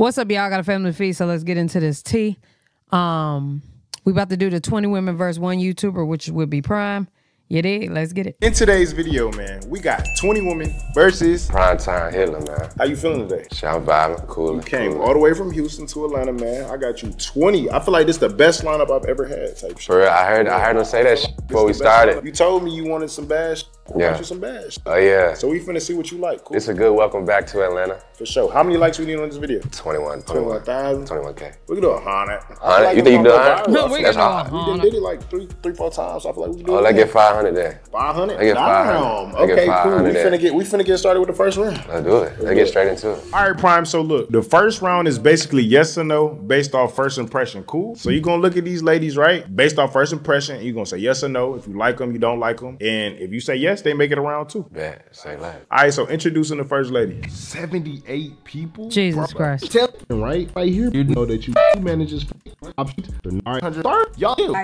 What's up, y'all? Got a family feed, so let's get into this tea. Um, we about to do the 20 women versus one YouTuber, which would be Prime. You did? Let's get it. In today's video, man, we got 20 women versus. Primetime Hitla, man. How you feeling today? Shout I'm vibing, cool. You came all the way from Houston to Atlanta, man. I got you 20. I feel like this is the best lineup I've ever had, type shit. For real, I heard, I heard him say that shit before we This the best started. lineup. You told me you wanted some bash. I Yeah. got you some bash. Oh yeah, So we finna see what you like. Cool. it's a good welcome back to Atlanta. For sure. How many likes we need on this video? 21, 21, 21,000. 21k. We can do a hundred. Hundred? You think you can do a hundred? No, we That's can do hundred. We did, did it like three, three, four times. So I feel like we can do Oh, it. let's get 500 there. 500. Let's get 500. Damn. Let's get Okay, cool. We there. finna get we finna get started with the first round. Let's do it. Let's get straight into it. All right, Prime. So look, the first round is basically yes or no based off first impression. Cool. So you're gonna look at these ladies, right? Based off first impression, you're gonna say yes or no. If you like them, you don't like them. And if you say yes, they make it around two. Bet, say less. All right, so introducing the first lady. 78 people? Jesus Christ. Tell right, right here, you know that you manages options. The 900. Y'all do.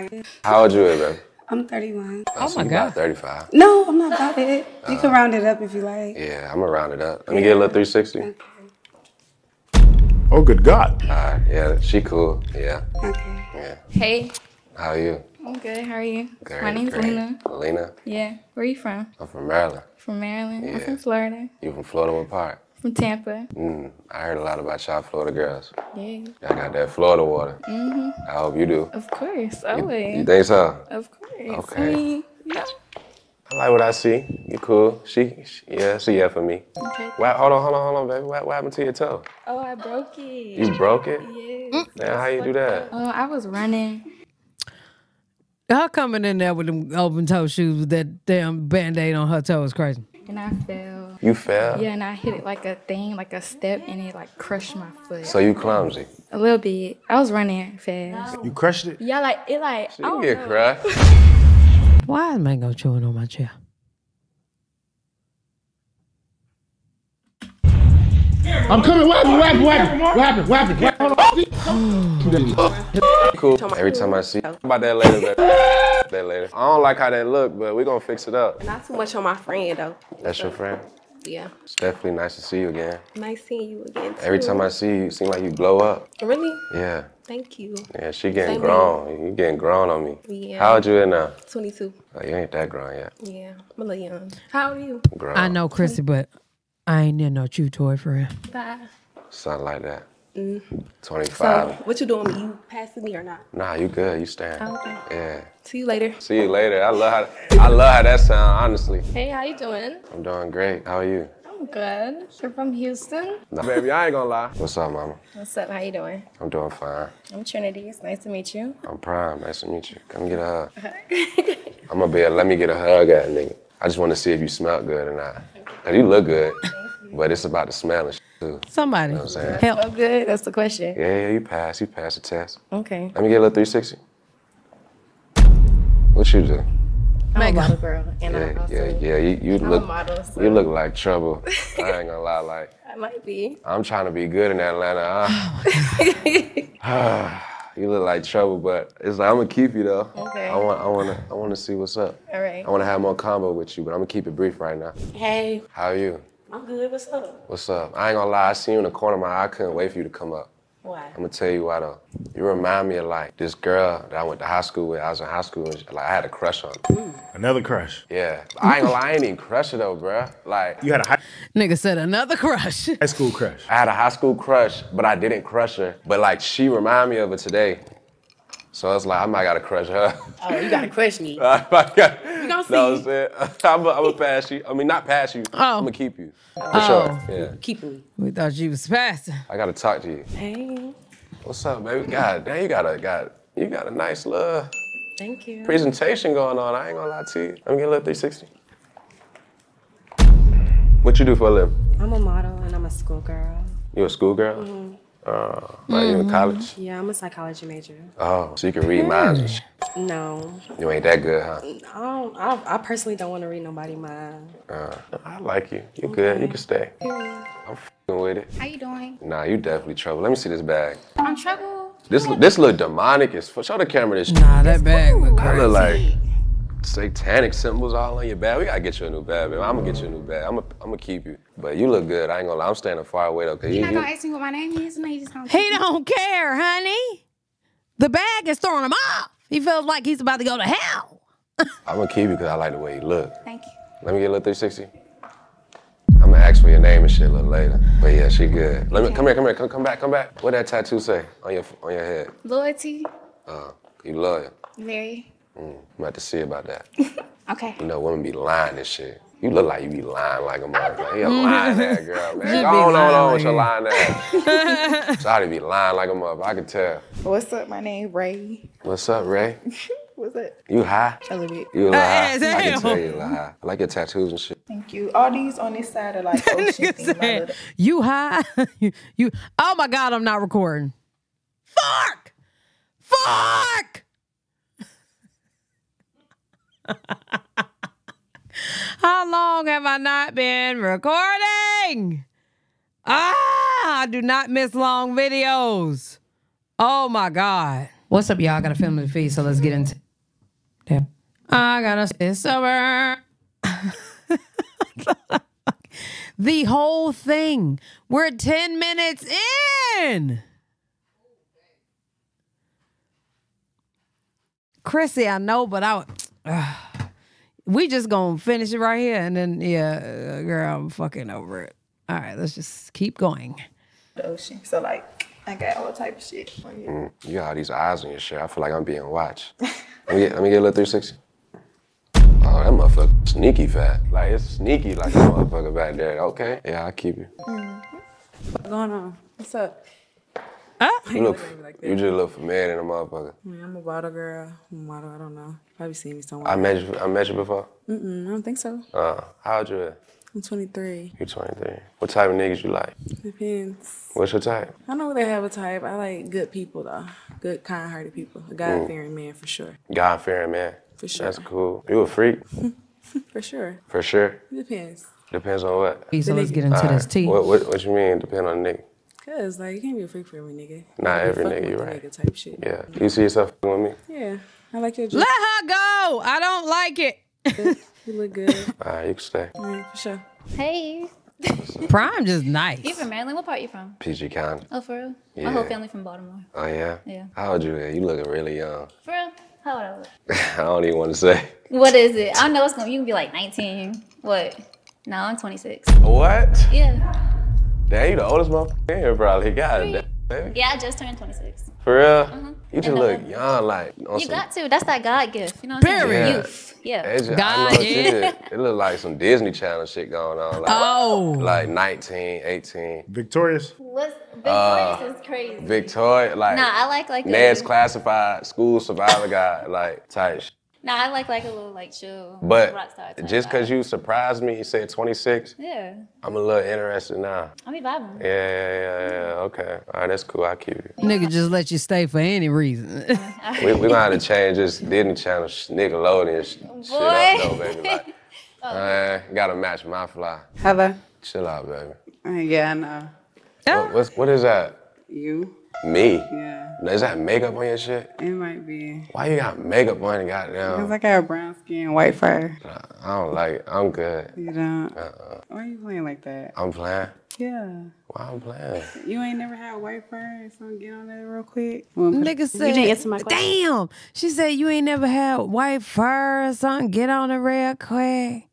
How old you is, baby? I'm 31. Oh So my you God. About 35. No, I'm not about it. You uh, can round it up if you like. Yeah, I'm gonna round it up. Let me get a little 360. Oh, good God. All right, yeah, she cool. Yeah, Okay. yeah. Hey, How are you? I'm good. How are you? Great, My name's great. Lena. Lena, Yeah. Where are you from? I'm from Maryland. From Maryland. I'm from Florida. You from Florida? What part? From Tampa. Mm, I heard a lot about y'all Florida girls. Yeah. I got that Florida water. Mm-hmm. I hope you do. Of course. You Always. think so? Of course. Okay. I mean, yeah. I like what I see. You cool. She, she yeah, she yeah for me. Okay. What, hold on, hold on, hold on, baby. What, what happened to your toe? Oh, I broke it. You broke it? Yes. Damn, how you do that? Oh, I was running. Her coming in there with them open toe shoes with that damn band aid on her toe is crazy. And I fell. You fell? Yeah, and I hit it like a thing, like a step, and it like crushed my foot. So you clumsy. a little bit. I was running fast. You crushed it? Yeah, like it like I You don't get know. crushed. Why is Mango chewing on my chair? I'm coming. What happened? What happened? What happened? What happened? What happened? Hold on. Cool. Every time I see about that later, baby. that later. I don't like how that look, but we gonna fix it up. Not too much on my friend though. That's your friend. Yeah. It's definitely nice to see you again. Nice seeing you again. Too. Every time I see you, you seem like you glow up. Really? Yeah. Thank you. Yeah, she getting Same grown. You getting grown on me. Yeah. How old you in now? 22. Oh, you ain't that grown yet. Yeah. I'm a little young. How old are you? Grown. I know, Chrissy, but I ain't near no chew toy for real. Five. Something like that. Mm. So 25. what you doing? You passing me or not? Nah, you good. You stand. Oh, okay. Yeah. See you later. See you later. I love how I love how that sound. Honestly, Hey, how you doing? I'm doing great. How are you? I'm good. You're from Houston. Nah, baby, I ain't gonna lie. What's up, mama? What's up? How you doing? I'm doing fine. I'm Trinity. It's nice to meet you. I'm Prime. Nice to meet you. Come get a hug. I'm gonna be a let me get a hug at nigga. I just want to see if you smell good or not. 'Cause you look good, but it's about the smell and shit too. Somebody what I'm saying? help. Oh, good. That's the question. Yeah, yeah, you passed. You passed the test. Okay. Let me get a little 360. What you do? I'm a model girl, and Yeah, I also yeah, yeah. You, you I'm a look, model. So you look like trouble. I ain't gonna lie. Like I might be. I'm trying to be good in Atlanta. huh? Oh, you look like trouble, but it's like I'm gonna keep you though. Okay. I want, I wanna, I wanna see what's up. All right. I wanna have more combo with you, but I'm gonna keep it brief right now. Hey. How are you? I'm good. What's up? What's up? I ain't gonna lie. I seen you in the corner of my eye. I couldn't wait for you to come up. Why? I'm gonna tell you why though. You remind me of like this girl that I went to high school with. I was in high school and like I had a crush on. her. Mm. Another crush. Yeah. I ain't gonna lie. I ain't even crush her though, bruh. Like You had a high, Nigga said another crush. high school crush. I had a high school crush, but I didn't crush her. But like she remind me of her today. So it's like I might gotta crush her. Oh, you gotta crush me. I might got- gonna know what see. I'm saying? I'm gonna pass you. I mean, not pass you. Oh. I'm gonna keep you. For Oh. sure. Yeah. Keep me. We thought she was passing. I gotta talk to you. Hey. What's up, baby? God damn, you got a got you got a nice little Thank you. presentation going on. I ain't gonna lie to you. Let me get a little 360. What you do for a living? I'm a model and I'm a schoolgirl. You a schoolgirl? Mm-hmm. Uh, like you in college? Yeah, I'm a psychology major. Oh, so you can read minds and shit. No, You ain't that good, huh? I don't. I, I personally don't want to read nobody mind. Uh, I like you. You good. You can stay. I'm fing with it. How you doing? Nah, you definitely trouble. Let me see this bag. I'm trouble. This this look demonic as fuck. Show the camera this. Nah, that bag look I crazy. look like satanic symbols all on your bag. We gotta get you a new bag, man. I'm gonna get you a new bag. I'm gonna, I'm gonna keep you. But you look good. I ain't gonna lie. I'm standing far away though, cause you, You're not gonna ask me what my name is? No, you just gonna. He don't care, honey. The bag is throwing him off. He feels like he's about to go to hell. I'm gonna keep you because I like the way you look. Thank you. Let me get a little 360. I'm gonna ask for your name and shit a little later. But yeah, she good. Let me come here, come here, come, come back, come back. What that tattoo say on your on your head? Loyalty. Uh, you loyal. Very. Mm, I'm about to see about that. Okay. You know, women be lying and shit. You look like you be lying like a mother. Like, you a lying ass girl, man. Go on, on, lying on with your lying ass. Sorry be lying like a mother. I can tell. What's up? My name Ray. What's up, Ray? What's up? You high? A little bit. You a high? I can tell you a high. I like your tattoos and shit. Thank you. All these on this side are like ocean theme. My Said, little- you high? you, you. Oh my God, I'm not recording. Fuck! Fuck! How long have I not been recording? Ah, I do not miss long videos. Oh my God. What's up, y'all? I got a family feed, so let's get into Damn. I gotta it's summer. the whole thing. We're 10 minutes in. Chrissy, I know, but I we just gonna finish it right here and then yeah, uh, girl, I'm fucking over it. All right, let's just keep going. the ocean. So like I got all type of shit on you. Mm, you got all these eyes on your shirt. I feel like I'm being watched. let, me get, let me get a little 360. Oh, that motherfucker sneaky fat. Like, it's sneaky like a motherfucker back there. Okay. Yeah, I'll keep you. What's going on? What's up? You look, you just look familiar than a motherfucker. I mean, I'm a bottle girl. I'm a model. I don't know. Probably seen me somewhere. I met you, I met you before. Mm-mm, I don't think so. Uh, how old you is? I'm 23. You're 23. What type of niggas you like? Depends. What's your type? I don't really have a type. I like good people though. Good, kind-hearted people. A God-fearing man for sure. God fearing man. For sure. That's cool. You a freak? For sure. For sure. It depends. Depends on what. So let's get into this tea. What, what, what you mean? Depend on the nigga. Cause like you can't be a freak for every nigga. Not gotta every nigga, you with right. Nigga type shit. Yeah. You see yourself with me? Yeah. I like your Let her go. I don't like it. You look good. All right, you can stay. All right, for sure. Hey. Prime just nice. You from Maryland? What part you from? PG County. Oh, for real? My whole family from Baltimore. Oh, yeah? Yeah. How old you is? You looking really young. For real? How old I look? I don't even want to say. What is it? I know it's gonna. You can be like 19. What? No, I'm 26. What? Yeah. Damn, you the oldest motherfucker in here, probably. God damn, baby. Yeah, I just turned 26. For real? You just And, look uh, young, like. on You got to. That's that God gift. You know what I'm saying? Period. Youth. Yeah. It's just, God, know yeah. you did. It look like some Disney Channel shit going on. Like, Oh. like 19, 18. Victorious. What's Victorious is crazy. Victoria, like Nah, I like like a- Ned's Declassified School Survival Guide, like type. shit. Nah, I like like a little like chill But rock star. type just because you surprised me, you said 26, Yeah. I'm a little interested now. I be vibing. Yeah, yeah, yeah, yeah. Okay. All right, that's cool. I'll keep you. Nigga just let you stay for any reason. We, we gonna have to change this Disney Channel, sh- Nickelodeon sh- shit Boy. up, though, baby. Like, man, gotta match my fly. Hello. Chill out, baby. Uh, yeah, I know. What, what's, what is that? You? Me? Yeah. Is that makeup on your shit? It might be. Why you got makeup on it, Cause goddamn? I got brown skin, white fur. I don't like it. I'm good. You don't. Uh-uh. Why are you playing like that? I'm playing. Yeah. Why I'm playing? You ain't never had white fur, so get on that real quick. Wanna Nigga said, didn't answer my question. damn. She said you ain't never had white fur or something. Get on it real quick.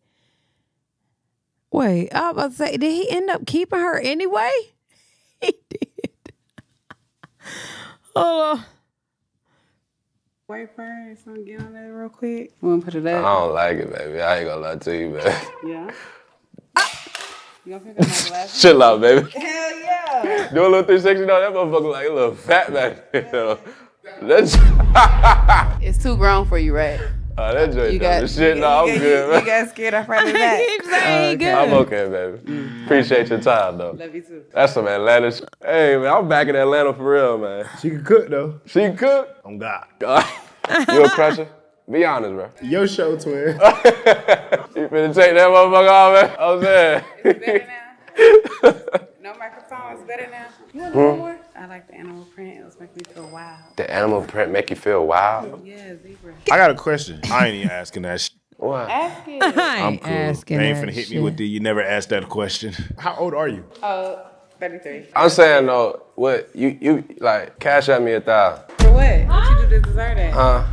Wait, I was about to say, did he end up keeping her anyway? He did. Hold on. White fur, so get on that real quick. Wanna put it up? I don't like it, baby. I ain't gonna lie to you, baby. Yeah. You gonna pick up my glasses? Chill out, baby. Hell yeah. Do a little 360 though. That motherfucker like a little fat back there. though. That's It's too grown for you, right? oh, that joint You dumb got as shit. No, I'm you, good, you, man. You got scared off right in the back. Keep saying he good. I'm okay, baby. Appreciate your time though. Love you too. That's some Atlanta. sh- Hey man, I'm back in Atlanta for real, man. She can cook though. She cook. On God. God. You a crusher? Be honest, bro. Your show, twin. You finna take that motherfucker off, man? I'm saying. Better now. No microphone It's better now. You want a little more? I like the animal print. It was making me feel wild. The animal print make you feel wild? Yeah, zebra. I got a question. I ain't even asking that. Shit. What? Ask it. I I'm cool. asking they ain't that finna hit shit. me with the. You never asked that question. How old are you? Oh, 33. I'm saying though, what you you like cash at me a thousand. For what? What you do to deserve that? Huh?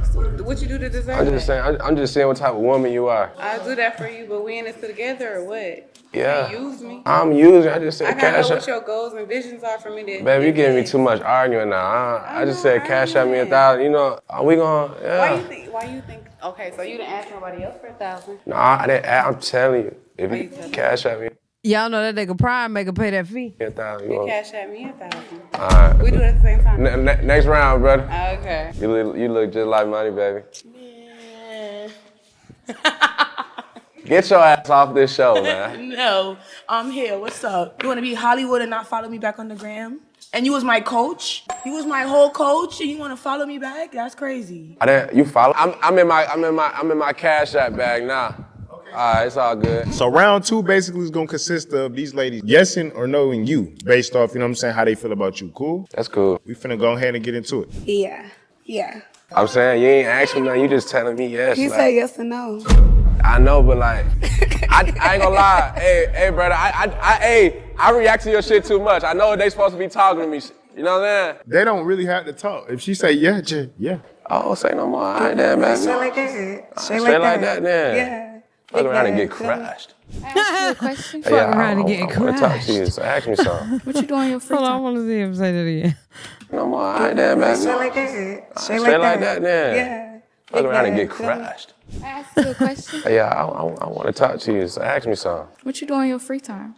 What you do to deserve I'm that? just saying. I'm, I'm just saying what type of woman you are. I'll do that for you, but we in this together or what? Yeah. You use me. I'm using. I just I said gotta cash. know At, what your goals and visions are for me to. baby, you get giving me too much arguing now. I, I just I'm said cash at me a thousand. You know, are we going? Why Yeah. you think? Why you think? Okay, so you didn't ask nobody else for a thousand. No, I didn't. I'm telling you, if you you cash at me Y'all know that nigga Prime make her pay that fee. a thousand, you You cash at me a thousand. All right. We do it at the same time. Ne- ne- next round, brother. Okay. You look, you look just like money, baby. Get your ass off this show, man. No, I'm here. What's up? You want to be Hollywood and not follow me back on the gram? And you was my coach. You was my whole coach, and you want to follow me back? That's crazy. I didn't. You follow? I'm, I'm in my, I'm in my, I'm in my cash app bag now. All right, it's all good. So round two basically is gonna consist of these ladies yesing or knowing you based off, you know what I'm saying, how they feel about you. Cool? That's cool. We finna go ahead and get into it. Yeah. Yeah. I'm saying you ain't asking me nothing. You just telling me yes. You like- say yes or no. I know, but like, I, I ain't gonna lie. Hey, hey, brother. I, I, I, hey, I react to your shit too much. I know they supposed to be talking to me. You know what I'm saying? They don't really have to talk. If she say yeah, yeah, yeah. Oh, say no more. All right, then, baby. Straight like that. Straight like that, then. Yeah. Fuck around and bag. get crushed. Ask you a question. Hey, Fuck I- around and I- get I wanna talk to you, so ask me something. What you doing in your free Hold on, I want to see him say that again. No more. All right, then, baby. Straight like that. Straight, uh, Straight like that, then. Yeah. Fuck around and bag. get crushed. I asked you a question. Yeah, I, I, I want to talk to you, so ask me something. What you doing in your free time?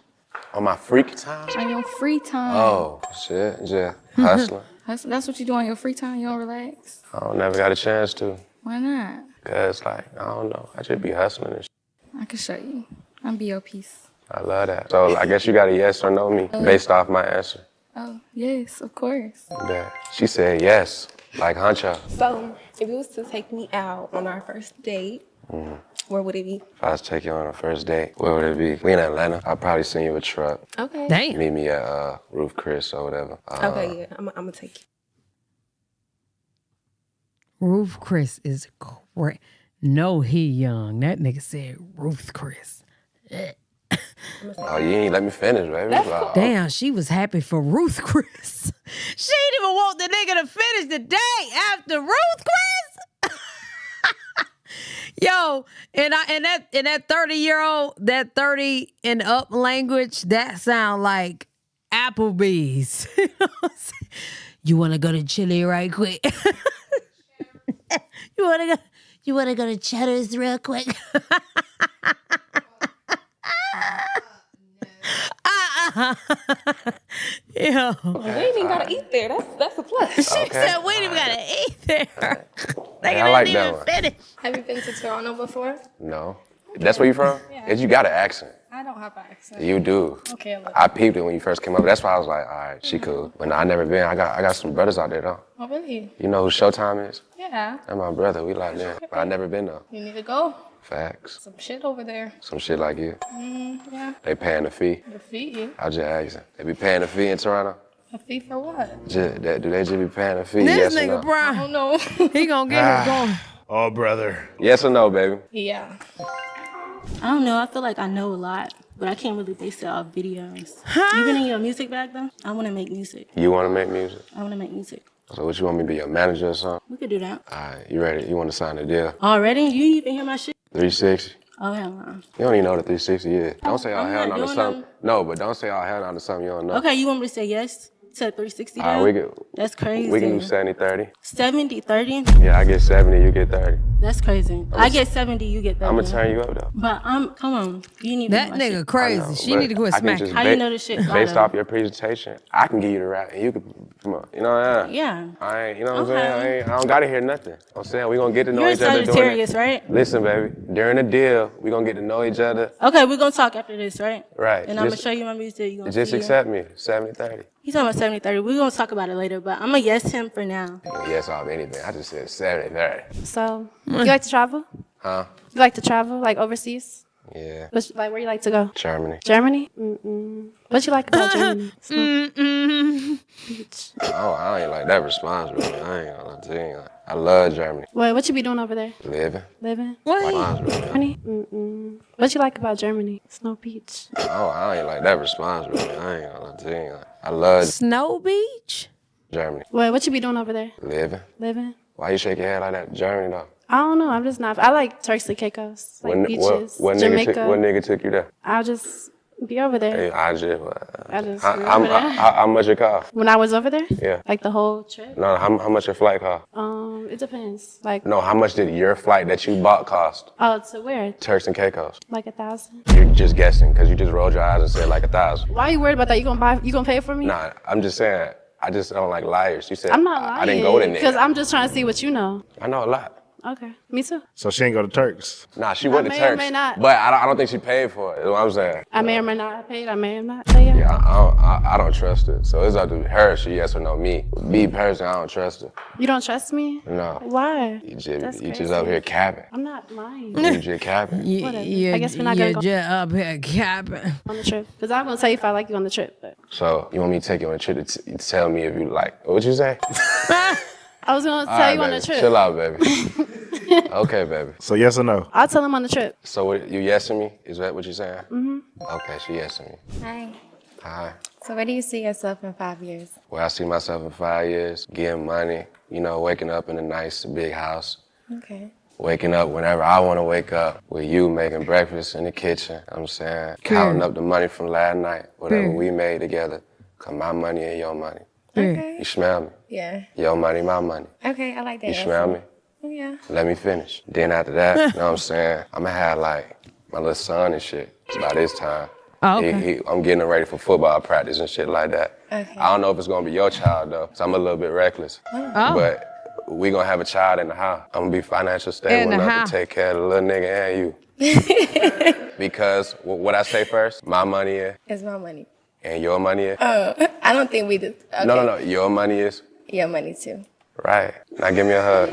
On my freak time? On your free time. Oh, shit, yeah. Hustling. That's, that's what you do on your free time? You don't relax? I don't never got a chance to. Why not? Cause like, I don't know. I just be hustling and shit. I can show you. I'm be your piece. I love that. So I guess you got a yes or no me based off my answer. Oh, yes, of course. Yeah. She said yes, like Huncho. So, if you was to take me out on our first date, Mm-hmm. where would it be? If I was to take you on a first date, where would it be? We in Atlanta. I'll probably send you a truck. Okay. Damn. Meet me at uh, Roof Chris or whatever. Uh, Okay, yeah, I'm, I'm gonna take you. Roof Chris is great. No, he young. That nigga said Ruth Chris. Oh, you ain't let me finish, baby. Like, Damn, she was happy for Ruth Chris. she didn't even want the nigga to finish the day after Ruth Chris. Yo, and I and that and that 30 year old, that 30 and up language, that sound like Applebee's. You know what I'm saying? you wanna go to Chili right quick? you wanna go you wanna go to Cheddar's real quick? Yo. We ain't even gotta eat there. That's that's a plus. She Okay. said we ain't even gotta eat there. They Hey, I didn't like even that one. finish. Have you been to Toronto before? No. That's where you from? Yeah. You got an accent. I don't have an accent. You do. Okay, look. I peeped it when you first came up. That's why I was like, all right, she cool. But nah, I never been. I got I got some brothers out there though. Oh, really? You know who Showtime is? Yeah. That's my brother. We like that. But I never been though. You need to go. Facts. Some shit over there. Some shit like you. Mm, yeah. They paying the fee. The fee. I just asking. They be paying the fee in Toronto? A fee for what? Just, that, do they just be paying the fee? This yes or nigga no? I don't know. he gonna get Ah. him going. Oh, brother. Yes or no, baby? yeah. I don't know. I feel like I know a lot, but I can't really base it off videos. You been in your music bag though? I want to make music. You want to make music? I want to make music. So what you want me to be your manager or something? We could do that. All right, you ready? You want to sign the deal? Already? You didn't even hear my shit? 360? Oh hell no. You don't even know what a 360 is. Don't say all I'm hell no to doing something. No, but don't say all hell no to something you don't know. Okay, you want me to say yes to 360? All right, then? we can, That's crazy. we can do 70 30. 70, 30? Yeah, I get 70, you get 30. That's crazy. I get 70, you get 30. I'm going to turn you up though. But I'm, come on. You need to That hear nigga shit. crazy. Know, she need to go I can smacking. just How you know this shit Based off your presentation, I can give you the rap and you can, come on, you know what I'm saying? Yeah. I ain't, you know what Okay. I'm saying? I, ain't, I don't gotta hear nothing. I'm saying we gonna get to know You're a each other doing Sagittarius, it. right? Listen, baby, during the deal, we gonna get to know each other. Okay, we're gonna talk after this, right? Right. And I'm gonna show you my music. You gonna Just accept me, 70 30. He's talking about 70 30. We're gonna talk about it later, but I'm gonna yes him for now. Yes, off anything. I just said 70 30. So, mm. you like to travel? Huh? You like to travel, like overseas? Yeah. Which, like, where you like to go? Germany. Germany? Mm-mm. What you like about Germany? Mm-mm. Oh, I ain't like that response, really. I ain't gonna tell you. I love Germany. Wait, what you be doing over there? Living. Living? Response. Germany? Mm-mm. What you like about Germany? Snow Beach. Oh, I ain't like that response, really. I ain't gonna tell you. I love Snow Beach? Germany. Wait, what you be doing over there? Living. Living? Why you shake your head like that? Germany, though. I don't know. I'm just not. I like Turks and Caicos, like What- beaches, what, what, nigga Jamaica. took, what nigga took you there? I'll just be over there. Hey, I just. Uh, I just how, be how, over how, how much it cost? When I was over there, Yeah. like the whole trip. No, how, how much your flight cost? Um, it depends. Like, No, how much did your flight that you bought cost? oh, to where? Turks and Caicos. Like a thousand. You're just guessing because you just rolled your eyes and said like a thousand. Why are you worried about that? You gonna buy? You gonna pay for me? Nah, I'm just saying. I just don't like liars. You said I'm not I, lying. I didn't go to Because. I'm just trying to see what you know. I know a lot. Okay, me too. So she ain't go to Turks. Nah, she went I to may or Turks, may not. but I don't, I don't think she paid for it. Is what I'm saying. I may or may not have paid. I may have not. So yeah. Yeah, I, I, don't, I, I don't trust her. So it's up to her. She yes or no. Me, me personally, I don't trust her. You don't trust me? No, Why? you That's just you just up here capping. I'm not lying. You just capping. You, Whatever. you, I guess we're not gonna go- just up here capping. on the trip. Because I'm gonna tell you if I like you on the trip. But So you want me to take you on a trip to t- tell me if you like? What'd you say? I was gonna tell All right, you on the trip. Chill out, baby. okay, baby. So yes or no? I'll tell him on the trip. So what, you yesing me? Is that what you're saying? Mm-hmm. Okay, she yesing me. Hi. Hi. So where do you see yourself in five years? Where I see myself in five years, getting money, you know, waking up in a nice big house, Okay. waking up whenever I want to wake up, with you making breakfast in the kitchen. I'm saying, Period. counting up the money from last night, whatever Period. we made together. Cause my money and your money. Mm. Okay. You smell me? Yeah. Your money, my money. Okay, I like that. You smell me? Oh, yeah. Let me finish. Then after that, you know what I'm saying? I'ma have like my little son and shit. by this time. Oh, okay. he- I'm getting him ready for football practice and shit like that. Okay. I don't know if it's gonna be your child though, so I'm a little bit reckless. Oh. But we gonna have a child in the house. I'm gonna be financial stable enough house. to take care of the little nigga and you. because what I say first, my money is It's my money. And your money is. Oh, I don't think we did. Okay. No, no, no. Your money is Your money too. right. Now give me a hug.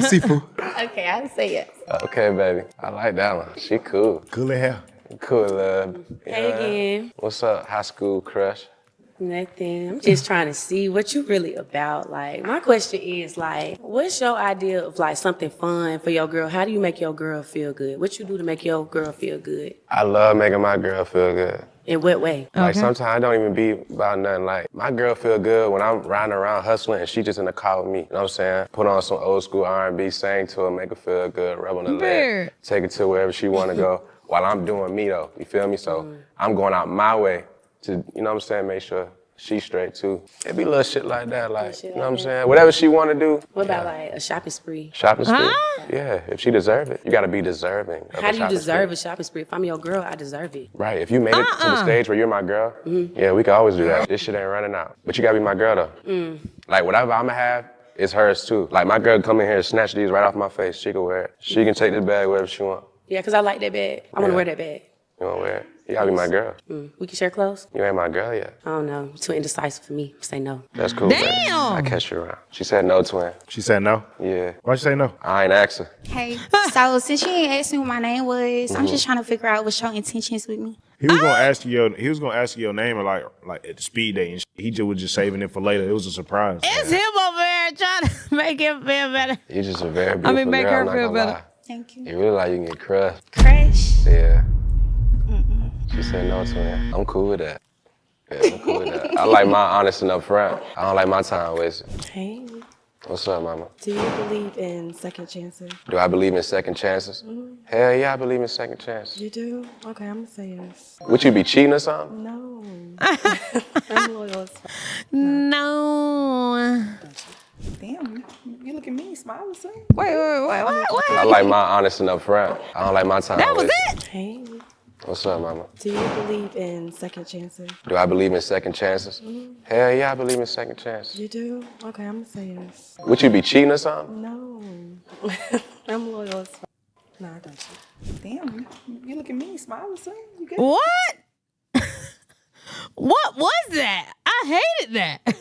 Sifu. Okay, I'll say yes. Okay, baby. I like that one. She cool. Cool as hell. Cool, love. Hey again. What's up, high school crush? Nothing. I'm just trying to see what you really about. Like, my question is like, what's your idea of like something fun for your girl? How do you make your girl feel good? What you do to make your girl feel good? I love making my girl feel good. In what way? Like sometimes I don't even be about nothing. Like my girl feel good when I'm riding around hustling and she just in the car with me. You know what I'm saying? Put on some old school R&B, sing to her, make her feel good, rub on the leg, take her to wherever she want to go. While I'm doing me though, you feel me? So mm. I'm going out my way to, you know what I'm saying, make sure she's straight too. It be little shit like that, like you know what I'm saying. Whatever she want to do, What about like a shopping spree? shopping spree. Yeah, if she deserve it, you got to be deserving. of How do you deserve spree. a shopping spree? If I'm your girl, I deserve it. Right. If you made it to the stage where you're my girl, yeah, we can always do that. This shit ain't running out. But you gotta be my girl though. Mm. Like whatever I'ma have, it's hers too. Like my girl come in here and snatch these right off my face. She can wear it. She can take this bag wherever she want. Yeah, because I like that bag. I want to Yeah. wear that bag. You wanna wear it? You gotta be my girl. Mm. We can share clothes? You ain't my girl yet. I don't know. Too indecisive for me. Say no. That's cool. Baby. I catch you around. She said no, twin. She said no. Yeah. Why'd she say no? I ain't ask her. Hey, so since you ain't asked me what my name was, I'm Mhm. just trying to figure out what's your intentions with me. He was gonna ask you your he was gonna ask you your name and like like at the speed date and shit. he just was just saving it for later. It was a surprise. It's him over there trying to make him feel better. You just a very I beautiful mean, make girl, her feel better. lie. Thank you. You really like you can get crushed. Crash? Yeah. She said no, twin. I'm cool with that. Yeah, I'm cool with that. I like my honest and upfront. I don't like my time wasted. Hey, What's up, mama? do you believe in second chances? Do I believe in second chances? Mhm. Hell yeah, I believe in second chances. You do? Okay, I'm gonna say yes. Would you be cheating or something? No. I'm loyal as fuck. No. Damn, you look at me, smile or something. Wait, wait, wait, what? what? I like my honest and upfront. I don't like my time That was it? Hey, What's up, mama? do you believe in second chances? Do I believe in second chances? Mhm. Hell yeah, I believe in second chances. You do? Okay, I'm gonna say yes. Would you be cheating or something? No. I'm loyal as fuck. No, I don't cheat. Damn, you look at me, smiling, or something. You good? What? what was that? I hated that.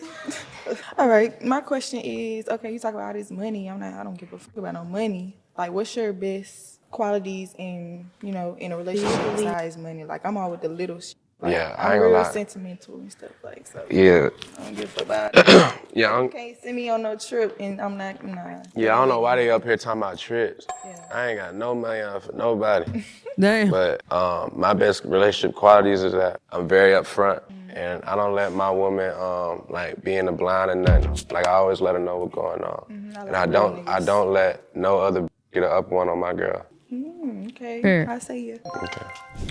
All right, my question is, okay, you talk about all this money. I'm not. I don't give a fuck about no money. Like, what's your best qualities in, you know, in a relationship believe- besides money? Like, I'm all with the little shit. Yeah, I I'm ain't real gonna lie. sentimental and stuff like so. Yeah. I don't give a fuck about it. Yeah, I You don't, can't send me on no trip and I'm not nah. yeah, I don't know why they up here talking about trips. Yeah. I ain't got no money on for nobody. Damn. But um, my best relationship qualities is that I'm very upfront and I don't let my woman um, like be in the blind or nothing. Like I always let her know what's going on. and I don't I don't let no other get an up one on my girl. Mm, okay. Fair. I say yeah.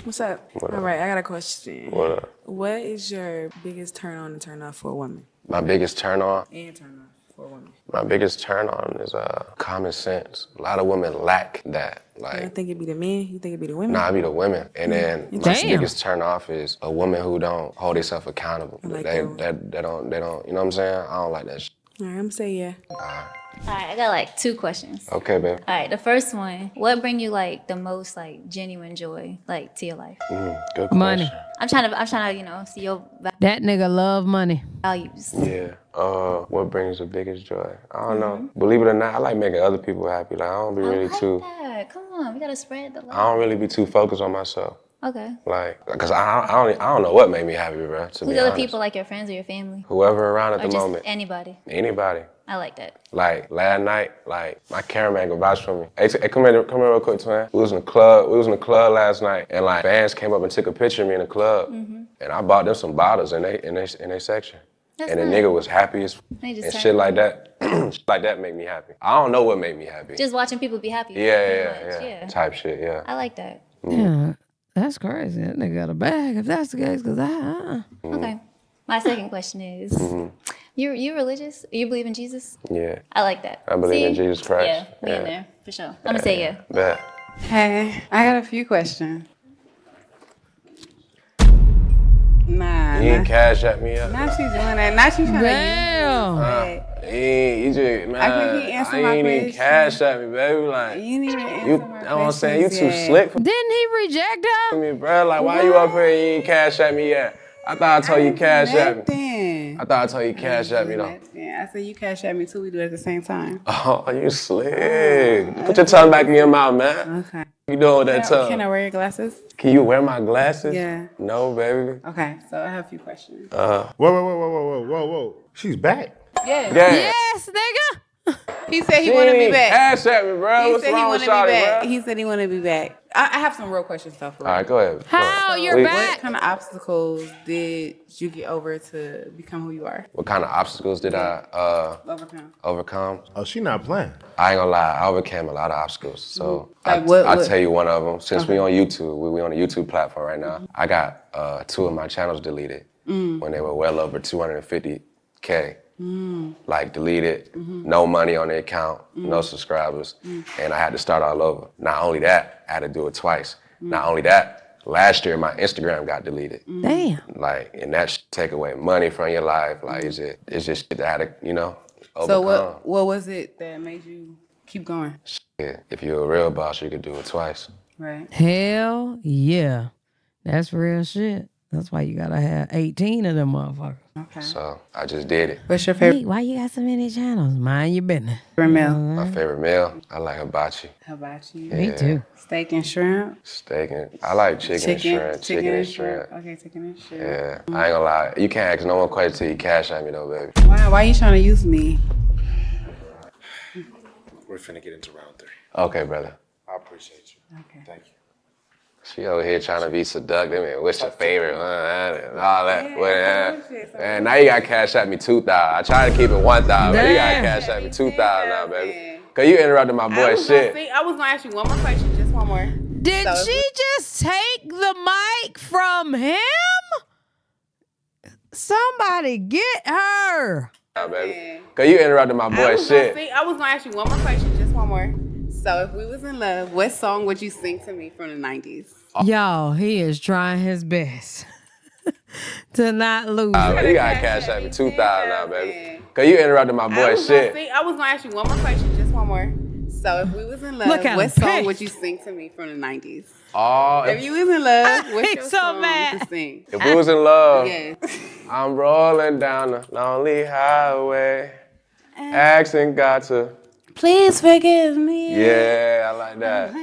What's up? What All up? right, I got a question. What up? What is your biggest turn on and turn off for a woman? My biggest turn on And turn off for a woman. my biggest turn on is uh, common sense. A lot of women lack that. You Like don't think it'd be the men? You think it'd be the women? Nah, I be the women. And then my Damn. biggest turn off is a woman who don't hold herself accountable. like they, that. that, they don't, they don't, you know what I'm saying? I don't like that shit. All right, I'm say yeah. All right, I got like two questions. Okay, babe. All right, the first one, what bring you like the most like genuine joy like to your life? Mm, good Money. question. I'm trying to, I'm trying to, you know, see your That nigga love money. values. Yeah. Uh, what brings the biggest joy? I don't know. Mm-hmm. Believe it or not, I like making other people happy. Like I don't be really too. Yeah, come on, we gotta spread the love. I don't really be too focused on myself. Okay. Like, cause I, I don't, I don't know what made me happy, bro. To Who's be other honest. people like your friends or your family? Whoever around at or the just moment. anybody? Anybody. I liked it. Like last night, like my cameraman can vouch for me. Hey, t- hey, come here, come here real quick, twin. We was in the club. We was in the club last night, and like fans came up and took a picture of me in the club, Mhm. and I bought them some bottles in they in they in they section. That's and the nigga was happy as just and shit like that. shit like that make me happy. I don't know what made me happy. Just watching people be happy. yeah, pretty yeah, yeah, yeah. Type shit, yeah. I like that. Yeah, that's crazy. That nigga got a bag. If that's the case, cause I. Uh, Mm. Okay. My second question is, Mhm. you you religious? You believe in Jesus? Yeah. I like that. I believe in Jesus Christ. Yeah, we in there for sure. I'm gonna say yeah. Bet. Hey, I got a few questions. Nah, You ain't nah. cash at me up. Not you doing that. Not you trying Damn. Uh, you ain't, you just, man, I think he answered I my ain't even question. cash at me, baby. Like, to. You didn't even answer you, my you know what I'm saying? You too yet. slick Didn't he reject her? me, bro. Like, why you up here and you ain't cash at me yet? I thought I told you cash at me. I thought I told you cash at me, though. Yeah, I said you cash at me too. We do it at the same time. Oh, you slick. Put your tongue back in your mouth, man. Okay. You doing with that Can I- Can I wear your glasses? Can you wear my glasses? Yeah. No, baby. Okay, so I have a few questions. Uh, Whoa, whoa, whoa, whoa, whoa, whoa, whoa, whoa. She's back. Yeah. yeah. Yes, nigga. He said he She wanted me back. Cash at me, bro. He What's said he wrong with wanted me back. bro? He said he wanted me back. I, I have some real questions though. For All right, go ahead. Go How ahead. you're Wait, back? What kind of obstacles did you get over to become who you are? What kind of obstacles did I uh, Overcome. overcome? Oh, she not playing. I ain't gonna lie, I overcame a lot of obstacles. So Like I, what- I'll what- tell you one of them. Since we on YouTube, we, we on a YouTube platform right now. I got uh, two of my channels deleted Mm. when they were well over 250k. Mm. Like deleted, Mhm. no money on the account, no Mm. subscribers, Mm. and I had to start all over. Not only that, I had to do it twice. Mm. Not only that, last year my Instagram got deleted. Damn. Like, and that sh- take away money from your life. Like, is just, it's just shit that I had to, you know, overcome. So what what was it that made you keep going? Yeah, if you're a real boss, you could do it twice. Right. Hell yeah. That's real shit. That's why you gotta have 18 of them motherfuckers. Okay. So I just did it. What's your favorite Wait, why you got so many channels? Mind your business. meal? Uh-huh. My favorite meal, I like hibachi. How about you? Me too. Steak and shrimp. Steak and I like chicken, and shrimp. Chicken, and shrimp. Okay, chicken and shrimp. Yeah, I ain't gonna lie. You can't ask no one question till you cash at me though, baby. Why why you trying to use me? We're finna get into round three. Okay, brother. I appreciate you. Okay. Thank you. She over here trying to be seductive and what's your favorite one and all that. Well, uh, man, now you got cash at me two thousand. I try to keep it one thousand, but you got cash at me two thousand now, baby. Cause you interrupted my boy was, shit. say, I was gonna ask you one more question, just one more. Did So- she just take the mic from him? Somebody get her. Now, baby. Cause you interrupted my boy was, gonna shit. say, I was gonna ask you one more question, just one more. So if we was in love, what song would you sing to me from the nineties? Uh, y'all, he is trying his best to not lose. Nah, it. you got cash at me two thousand now, baby. Cause you interrupted my I boy gonna shit. say, I was gonna ask you one more question, just one more. So if we was in love, Look what song pissed. would you sing to me from the nineties? Oh, If if, you was in love, what's ain't your so song mad. to sing? if we was in love, Yes. I'm rolling down the lonely highway, asking God to. Please forgive me. Yeah, I like that.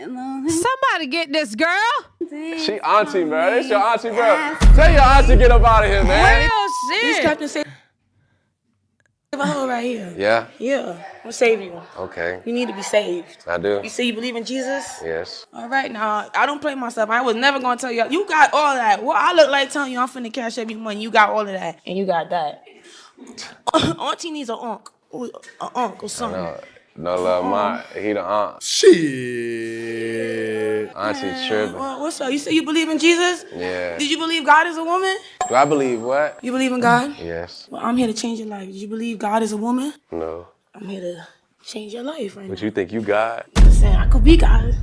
Laying on it, Somebody get this girl. She auntie, man. It's your auntie, bro. Tell your auntie get up out of here, man. Real This shit. captain say a hoe right here. Yeah. Yeah, I'm save you. Okay. You need to be saved. I do. You say you believe in Jesus? Yes. All right, now I don't play myself. I was never gonna tell you. You got all that. Well, I look like telling you I'm finna cash up your money. You got all of that, and you got that. Auntie needs an unk, an unk or something. No, no love, uh-huh. my he the aunt. Shit. Auntie tripping. Well, what's up? You say you believe in Jesus? Yeah. Did you believe God is a woman? Do I believe what? You believe in God? Yes. Well, I'm here to change your life. Did you believe God is a woman? No. I'm here to change your life right now. What you think you got? I'm saying I could be God.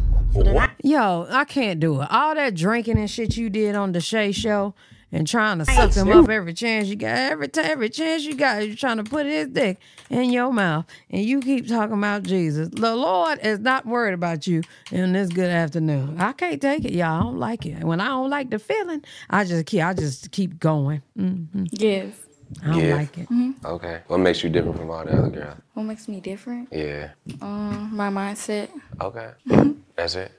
Yo, I can't do it. All that drinking and shit you did on the Shay show and trying to suck him up every chance you got, every time, every chance you got, you're trying to put his dick in your mouth, and you keep talking about Jesus. The Lord is not worried about you in this good afternoon. I can't take it, y'all. I don't like it. When I don't like the feeling, I just keep, I just keep going. hmm Give. I don't Yeah. like it. Okay. What makes you different from all the other girls? What makes me different? Yeah. Um, my mindset. Okay. That's it.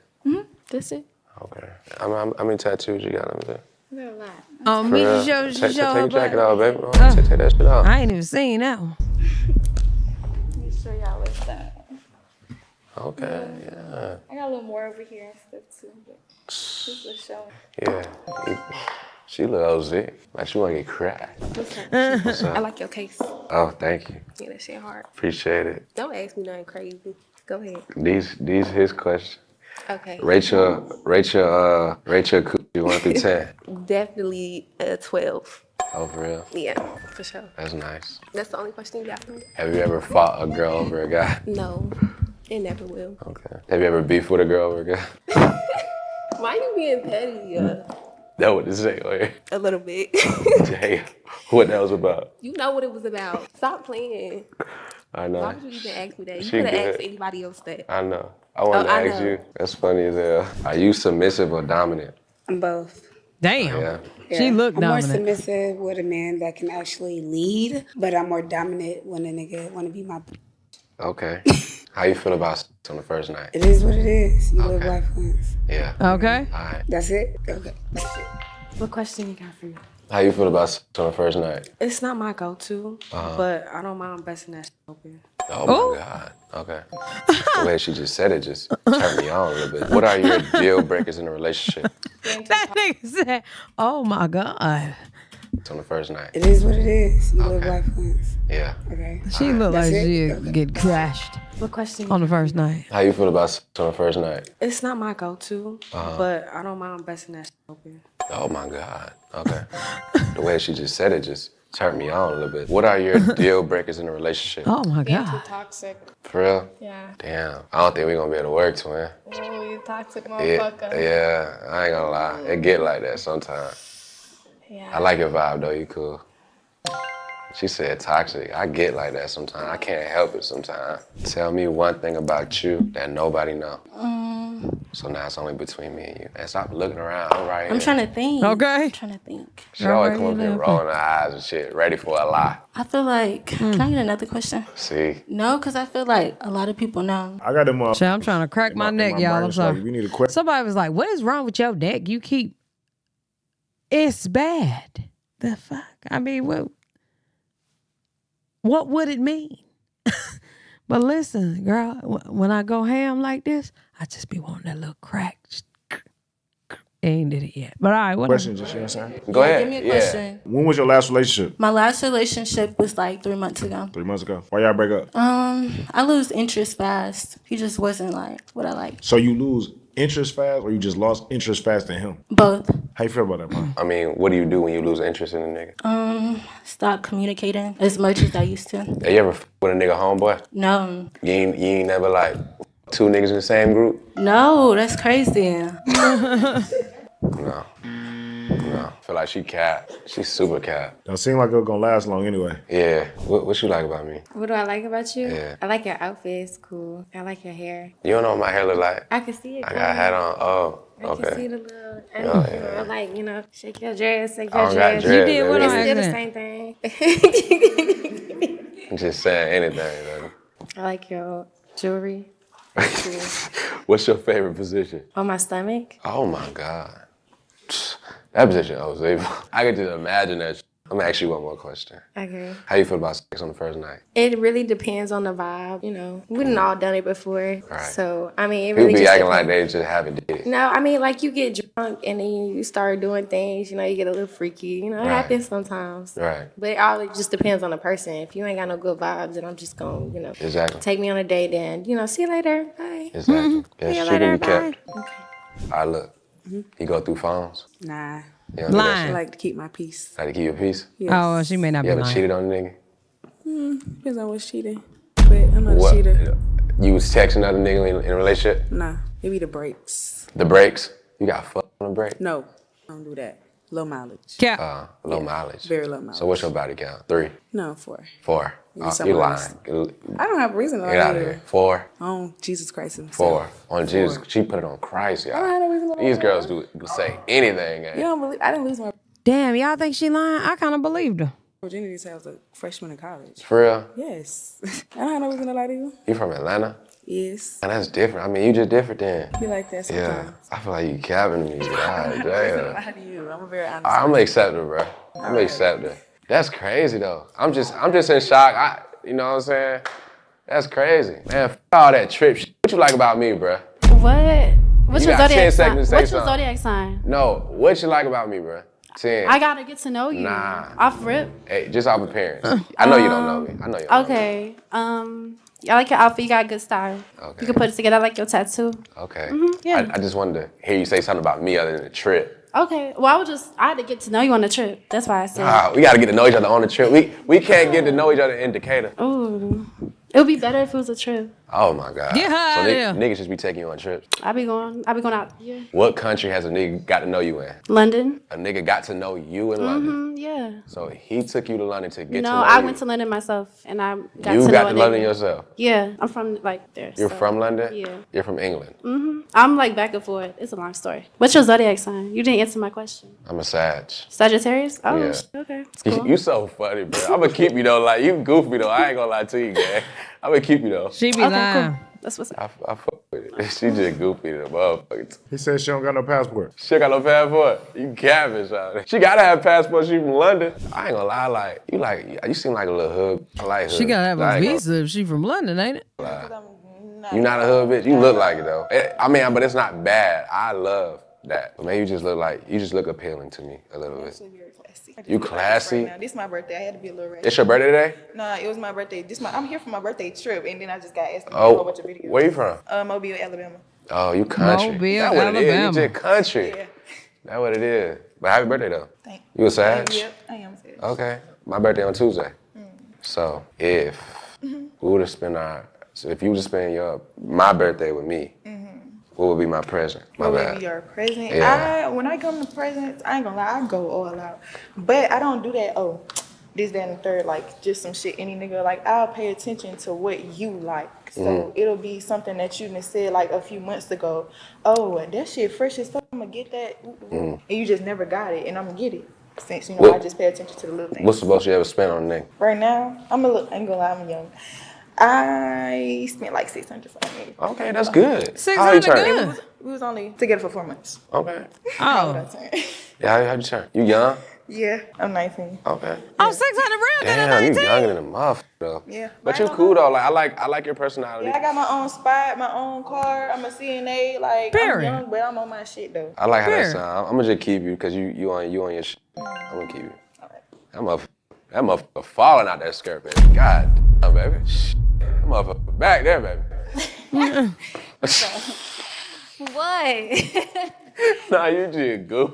That's it. Okay. I'm, I'm, how many tattoos you got? Let me see. I a lot. Oh, For me real? to show, Take- show take her your jacket off, baby. No, Uh, take, take that shit off. I ain't even seen that one. Let me show y'all what's that. Okay. Yeah. I got a little more over here and stuff too, but this was showing. Yeah. She look OZ. Like she wanna get cracked. What's up? I like your case. Oh, thank you. Yeah, that shit hard. Appreciate it. Don't ask me nothing crazy. Go ahead. These these his questions. Okay. Rachel Rachel uh Rachel Coochie one through ten. Definitely a 12. Oh for real? Yeah, for sure. That's nice. That's the only question you got for me? Have you ever fought a girl over a guy? No, it never will. Okay. Have you ever beefed with a girl over a guy? Why are you being petty? Uh, That what this say a little bit. Hey, what that was about? you know what it was about. Stop playing. I know. Why would you even ask me that? You could have asked anybody else that. I know. I wanted Oh, to I ask know. you. That's funny as hell. Are you submissive or dominant? I'm both. Damn. Yeah. She look I'm more submissive with a man that can actually lead, but I'm more dominant when a nigga want to be my. Okay. How you feel about sex on the first night? It is what it is. You live life once. Yeah. Okay. All right. That's it. Okay. What question you got for me? How you feel about sex on the first night? It's not my go-to, Uh-huh. but I don't mind busting that open. Oh my God. Okay. the way she just said it just turned me on a little bit. What are your deal breakers in a relationship that nigga said, "Oh my god." It's on the first night? It is what it is. You live life once. Yeah. Okay. She looked That's like it? she'd get crashed What question? on the first night. How you feel about sex on the first night? It's not my go-to, Uh-huh. but I don't mind busting that open. Oh my God. Okay. the way she just said it just turned me on a little bit. What are your deal breakers in a relationship? Oh my Being god. too toxic. For real? Yeah. Damn. I don't think we're gonna be able to work, twin. Oh, you toxic Yeah, motherfucker. yeah, I ain't gonna lie. It get like that sometimes. Yeah. I like your vibe though, you cool. She said toxic. I get like that sometimes. I can't help it sometimes. Tell me one thing about you that nobody know. Um, Um, So now it's only between me and you. And stop looking around. I'm right here. I'm trying to think. Okay. I'm trying to think. She always come up here rolling her eyes and shit, ready for a lie. I feel like. Can I get another question? See? No, because I feel like a lot of people know. I got them uh, up. Shit, I'm trying to crack my, neck, my y'all. brain I'm is like, sorry. if you need a question. Somebody was like, "What is wrong with your neck? You keep it's bad." The fuck? I mean, what? What would it mean? but listen, girl, when I go ham like this, I just be wanting that little crack. Just Ain't did it yet. But all right, what Question, just you know what I'm saying? Go ahead. Give me a yeah. question. When was your last relationship? My last relationship was like three months ago. Three months ago. Why y'all break up? Um, I lose interest fast. He just wasn't like what I like. So you lose interest fast, or you just lost interest fast in him? Both. How you feel about that, man? I mean, what do you do when you lose interest in a nigga? Um, stop communicating as much as I used to. Have you ever f- with a nigga homeboy? No, You ain't, you ain't never like two niggas in the same group? no, that's crazy. No. No. Feel like she cat. She super cat. Don't seem like it's gonna last long anyway. Yeah. What, what you like about me? What do I like about you? Yeah. I like your outfit. It's cool. I like your hair. You don't know what my hair look like? I can see it. I got a hat on. Oh, okay. I can see okay. the little. I, Oh, you know, I like you know, shake your dress, shake I your don't got dress. You did what It's on still the same thing. I'm just saying anything, baby. I like your jewelry. What's your favorite position? On my stomach. Oh my God. That position, oh, Zay. I can just imagine that. I'm gonna ask you one more question. Okay. How you feel about sex on the first night? It really depends on the vibe, you know. We done mm-hmm. all done it before. Right. So I mean it People really be acting like depends. they just haven't did it. No, I mean like you get drunk and then you start doing things, you know, you get a little freaky. You know, it Right. happens sometimes. Right. But it all just depends on the person. If you ain't got no good vibes, then I'm just gonna, you know, Exactly. take me on a date and, you know, see you later. Bye. Exactly. Mm-hmm. Yeah, See you later. Bye. kept. All right, look. Mm-hmm. You go through phones. Nah. You don't do that Lying. I shit? like to keep my peace. Like to keep your peace. Yes. Oh, she may not be. You ever cheated on a nigga? Hmm, depends on what's cheating. But I'm not What? a cheater. You was texting another nigga in, in a relationship? Nah, it be the breaks. The breaks? You got fucked on the break? No, I don't do that. Low mileage. Yeah. Uh, low mileage. Very low mileage. So what's your body count? Three? No, four. Four? You Oh, you lying. us. I don't have a reason to get lie out of here. Four? On Jesus Christ himself. Four. On Jesus. Four. She put it on Christ, y'all. I don't y'all. have no reason to lie. These girls do say anything. eh? You don't believe? I didn't lose my Damn, y'all think she lying? I kind of believed her. virginity since I was a freshman in college. For real? Yes. I don't have no reason to lie to you. You from Atlanta? Yes. And that's different. I mean, you just different then. Be like that Yeah. I feel like you capping me. God I don't have no reason to damn. lie to you. I'm a very honest. I'm person. accepting, bro. I'm accepting. That's crazy though. I'm just, I'm just in shock. I, you know what I'm saying? That's crazy, man. F- all that trip. shit. What you like about me, bro? What? What's You your got zodiac seconds sign? to say What's your something. zodiac sign? No, what you like about me, bro? Ten. I gotta get to know you. Nah. Off rip. Hey, just off appearance. I know you don't know me. I know you. Don't Okay. Um, I like your outfit. You got good style. Okay. You can put it together. I like your tattoo. Okay. Mhm, yeah. I, I just wanted to hear you say something about me other than the trip. Okay. Well, I would just. I had to get to know you on the trip. That's why I said. Ah, we got to get to know each other on the trip. We we can't get to know each other in Decatur. Ooh. It would be better if it was a trip. Oh my God. Yeah, her so outta nigg- niggas just be taking you on trips. I be going. I be going out. Yeah. What country has a nigga got to know you in? London. A nigga got to know you in London. hmm Yeah. So he took you to London to get no, to know I you. went to London myself, and I got you to got know to London nigga. yourself. Yeah, I'm from like there. You're so- from London? Yeah. You're from England. hmm I'm like back and forth. It's a long story. What's your zodiac sign? You didn't answer my question. I'm a Sag. Sagittarius. Oh, Yeah. sh- okay. It's You, cool. you so funny, bro. I'm gonna keep you though. Like you goofy though. I ain't gonna lie to you, gang. I'm gonna keep you though. She be Okay, lying. cool. That's what's up. I, I fuck with it. She just goofy the motherfucker. He said she don't got no passport. She got no passport. You cabbage out She gotta have passport. She from London. I ain't gonna lie. Like you, like you seem like a little hood. I like hood. She gotta have I a ain't gonna visa if she from London, ain't it? lie. You not a hood bitch. You look like it though. Eh, I mean, but it's not bad. I love that. But maybe you just look like you just look appealing to me a little bit. You classy. Right now. This is my birthday. I had to be a little ready. It's your birthday today? Nah, it was my birthday. This my I'm here for my birthday trip, and then I just got asked to do a whole Oh, bunch of videos. where you from? Uh, Mobile, Alabama. Oh, you country. Mobile, That's what it is. Alabama. You just country. That's what it is. But happy birthday though. Thank You a Sag? Yep, I am sad. Okay. My birthday on Tuesday. Mm. So if Mm-hmm. we would have spent our, so if you would have spent your my birthday with me, what would be my present? My What would be your present? Yeah. I when I come to presents, I ain't gonna lie, I go all out. But I don't do that. Oh, this, that, and the third, like just some shit. Any nigga, like I'll pay attention to what you like. So Mhm. it'll be something that you said like a few months ago. Oh, that shit fresh as fuck. I'm gonna get that. Mhm. and you just never got it, and I'm gonna get it. Since you know What- I just pay attention to the little things. What's the most you ever spent on a nigga? Right now, I'm a little. I ain't gonna lie, I'm young. I spent like six hundred for a nigga. Okay, that's good. Six How you hundred turn? good. We was only together for four months. Okay. Oh. Yeah, how, how'd you turn? You young? Yeah, I'm 19. Okay. Oh, I'm 600 real good at Damn, you 19. younger than a muff, though. Yeah. But you're cool though. Like I like I like your personality. Yeah, I got my own spot, my own car. I'm a CNA. Like Period. I'm young, but I'm on my shit though. I like how that Period. sound. I'm gonna just keep you because you you on you on your shit. I'm gonna keep you. That motherfucker, that motherfucker falling out that skirt, baby. God damn, baby. Shit. That motherfucker back there, baby. What? nah, you just goof.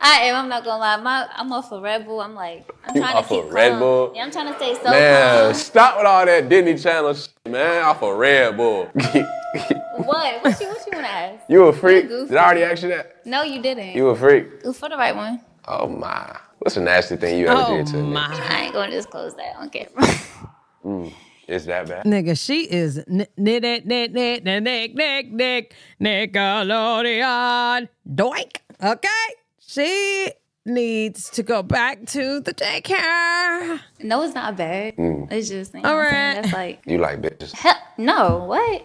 I am. I'm not gonna lie. My, I'm off of Red Bull. I'm like, I'm You trying off to keep of Red calm. Bull? Yeah, I'm trying to stay so Man, calm. stop with all that Disney Channel shit, man. Off of Red Bull. What? What you? What you wanna ask? you a freak? goofy. Did I already ask you that? No, you didn't. You a freak? Ooh, for the right one. Oh my. What's a nasty thing you ever Oh, did to a nigga? I ain't gonna disclose that on camera. Mm, it's that bad? Nigga, she is nick, nick, nick, knit, knit, knit, nick, nick, nick, Nickelodeon. Doink. Okay? She needs to go back to the daycare. No, it's not bad. Mm. It's just you know All what I'm saying? right. That's like You like bitches? hell no. What?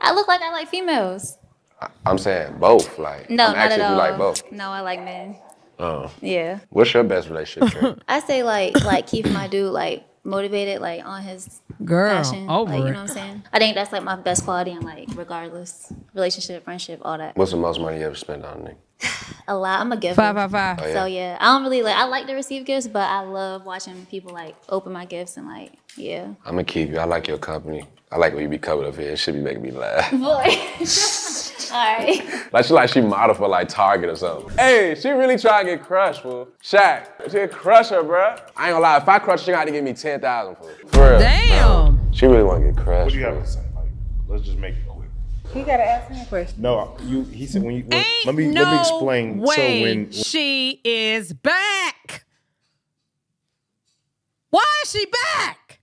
I look like I like females. I'm saying both. Like, No, I'm not asking at if all. you like both. No, I like men. Oh. Yeah. What's your best relationship? I say like like keep my dude like motivated like on his Girl, passion. over like you know what I'm saying? I think that's like my best quality and like regardless. Relationship, friendship, all that. What's the most money you ever spent on a nigga? A lot. I'm a giver. Five, five, five. Oh, yeah. So yeah. I don't really like I like to receive gifts, but I love watching people like open my gifts and like yeah. I'm gonna keep you. I like your company. I like when you be covered up here. It should be making me laugh. Boy. Alright. Like she like she model for like Target or something. Hey, she really trying to get crushed, fool. Shaq, she could crush her, bruh. I ain't gonna lie, if I crush her, she got to give me 10,000 for it. For real. Damn. She really wanna get crushed. What do you have to say? Like, let's just make it quick. He gotta ask me a question. No, you. He said when you. When, Ain't let me no let me explain. Way So when she is back. Why is she back?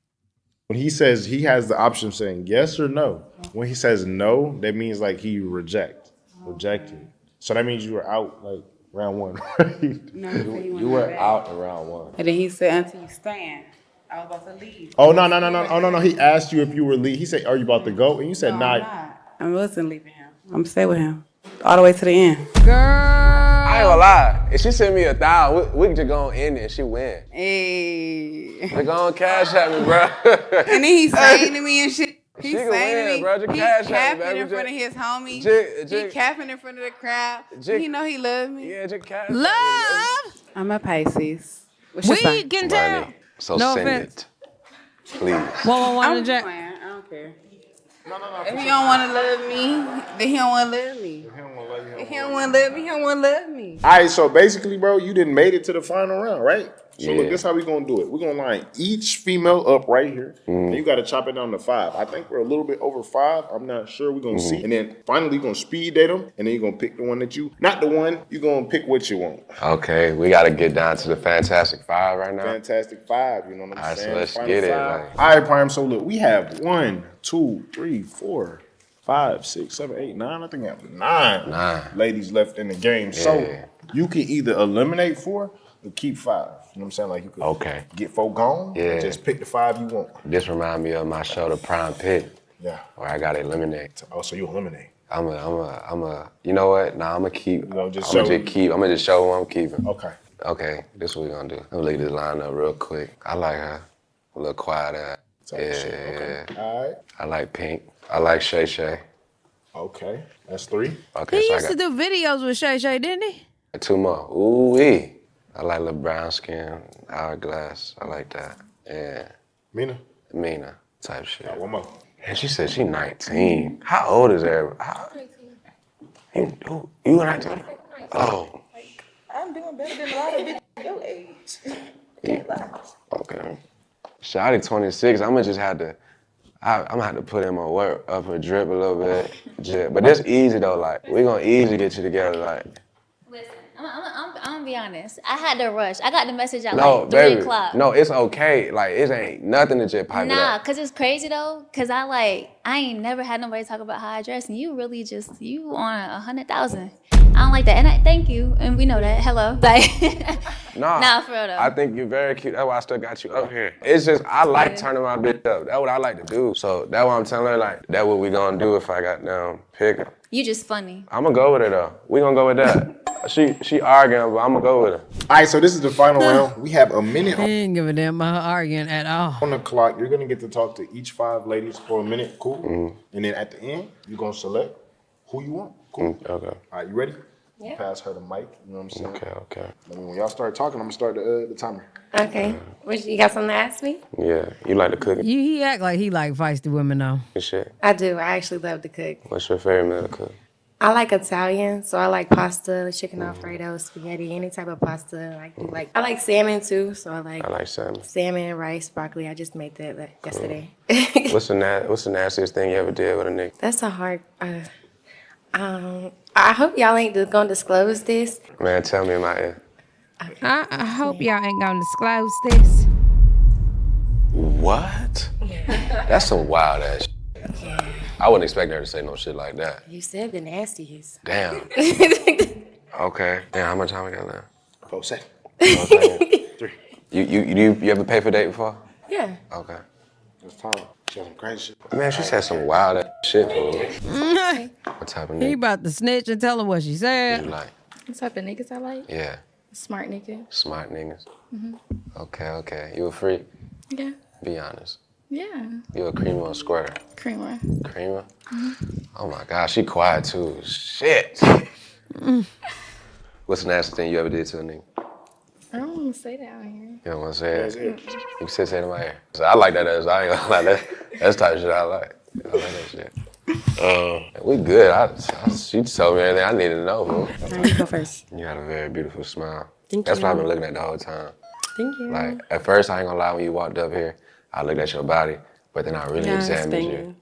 when he says he has the option of saying yes or no. When he says no, that means like he reject, rejected. So that means you were out like round one. Right? No, he said he wanted You were out in round one. And then he said, until you stand. I was about to leave. Oh no no no no oh no no. He asked you if you were leave. He said, "Are you about to go?" And you said, No, "Not." I'm not. I wasn't leaving him. I'm stay with him all the way to the end. Girl. I ain't gonna lie. If she send me a thousand, we, we just go on in it she win. Hey. They go on cash at me, bro. And then he's saying to me and shit. He's She saying win, to me, bro. He's cash capping baby. in front of his homies. Jig- he jig- capping in front of the crowd. Jig- he know he love me. Yeah, just cash. Love. I'm a Pisces. What's your We sign? can tell. Money. So No send offense. it. Please. One, one, one, I'm and Jack. playing. I don't care. No, no, no. If he don't want to love me, then he don't want to love me. If he don't want to love me, he don't want to love me. All right, so basically, bro, you didn't made it to the final round, right? So look, Yeah. this how we gonna do it. We're gonna line each female up right here, Mm-hmm. and you gotta chop it down to five. I think we're a little bit over five. I'm not sure. We're gonna Mm-hmm. see, and then finally you're gonna speed date them, and then you're gonna pick the one that you, not the one. You're gonna pick what you want. Okay, we gotta get down to the Fantastic Five right now. Fantastic five. You know what I'm All right, so saying? let's Final get it, five. like- All right, Prime. So look, we have one, two, three, four, five, six, seven, eight, nine. I think we have nine, Nine. ladies left in the game. So you can either eliminate four or keep five. You know what I'm saying? Like you could Okay. get four gone. Yeah. Just pick the five you want. This remind me of my show, The Prime Pit, Yeah. where I gotta eliminate. Oh, so you eliminate. I'm a, I'm a, I'm a. You know what? Nah, I'm gonna keep. You gonna just I'm gonna just keep. I'm gonna just show who I'm keeping. Okay. Okay, this is what we gonna do. Let me look at this lineup real quick. I like her. A little quieter. Yeah. Okay. yeah. All right. I like Pink. I like Shay Shay. Okay. That's three. Okay, He so I used to do videos with Shay Shay, didn't he? two more. Ooh wee. I like little brown skin, hourglass. I like that. Yeah. Mina. Mina type shit. Got one more. And she said she 19. How old is her? How, you, you, you 19? Oh, I'm doing better than a lot of bitches your age. Can't lie. okay. Shotty 26. I'm gonna just have to. I, I'm gonna have to put in my work up her drip a little bit. Just- but that's easy though. Like we gonna easily get you together. Like I'm, I'm, I'm, I'm gonna be honest. I had to rush. I got the message at no, like three baby. o'clock. No, it's okay. Like it ain't nothing to it Nah, up. cause it's crazy though. Cause I like I ain't never had nobody talk about how I dress, and you really just you on a hundred thousand. I don't like that, and I thank you, and we know that. Hello, like Nah, Nah, for real though. I think you're very cute. That's why I still got you up here. It's just I like turning my bitch up. That's what I like to do. So that's why I'm telling her like that's what we gonna do if I got down pick you just funny. I'm gonna go with it though. We gonna go with that. She she arguing, but I'm gonna go with her. All right. So this is the final round. We have a minute He didn't give a damn about her arguing at all. on the clock. You're gonna get to talk to each five ladies for a minute. Cool. Mm-hmm. And then at the end, you're gonna select who you want. Cool. Mm, okay. All right. You ready? Yeah. Pass her the mic. You know what I'm saying? Okay, okay. And when y'all start talking, I'm gonna start the uh, the timer. Okay. What, you got something to ask me? Yeah. You like to cook You, he act like he like feisty women though. shit. I do. I actually love to cook. What's your favorite meal to cook? I like Italian, so I like pasta, chicken alfredo, spaghetti, any type of pasta. I do like I like salmon too, so I like I like salmon. salmon, rice, broccoli. I just made that like, yesterday. What's the na- What's the nastiest thing you ever did with a nigga? That's a hard. Uh, um, I hope y'all ain't gonna disclose this. Man, tell me in my ear. I, I hope y'all ain't gonna disclose this. What? That's some wild ass. Shit. I wouldn't expect her to say no shit like that. You said the nastiest. Damn. Okay. Damn. How much time we got left? Four seconds. Three. You, you, you, you ever pay for a date before? Yeah. Okay. That's time. She had some crazy shit. Man, she said some wild ass shit, fool. What type of he nigga about to snitch and tell her what she said. you like? What type of niggas I like? Yeah, Smart niggas. smart niggas. hmm Okay, okay. You a freak? Yeah. Be honest. Yeah. You a creamer or square? Creamer. Creamer? Mhm. Oh my gosh, she quiet too. Shit. What's the nasty thing you ever did to a nigga? I don't want to say that out here. You don't want to say it? That's it. You can say say it in my ear. So I like that as I ain't gonna lie. That, that's the type of shit I like. I like that shit. Uh, we good. I, I, she told me everything I needed to know. Bro. Alright, you go first. You got a very beautiful smile. Thank That's what I've been looking at the whole time. Thank you. Like at first, I ain't gonna lie. When you walked up here, I looked at your body, but then I really Yes, examined you. you.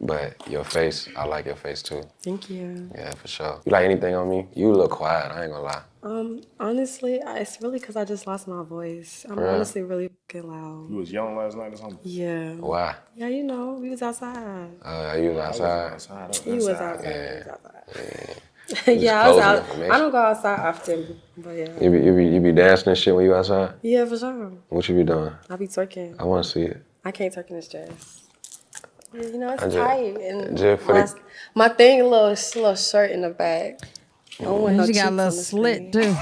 But your face, I like your face too. Thank you. Yeah, for sure. You like anything on me? You look quiet. I ain't gonna lie. Um, honestly, it's really because I just lost my voice. I'm For real? honestly really fucking loud. You was young last night or something? Yeah. Why? Yeah, you know, we was outside. Uh, you was outside. You was outside. Yeah. yeah, I was out. I don't go outside often, but yeah. You be, you be you be dancing and shit when you outside. Yeah, for sure. What you be doing? I be twerking. I want to see it. I can't twerk in this dress. You know, it's just- tight. And just for my, the- my thing, a little, little shirt in the back. I don't want no she got a little on the slit too.